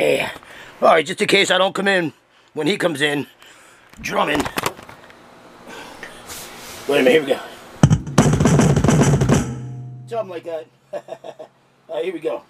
Yeah. Alright, just in case I don't come in when he comes in, drumming. Wait a minute, here we go. Something like that. Alright, here we go.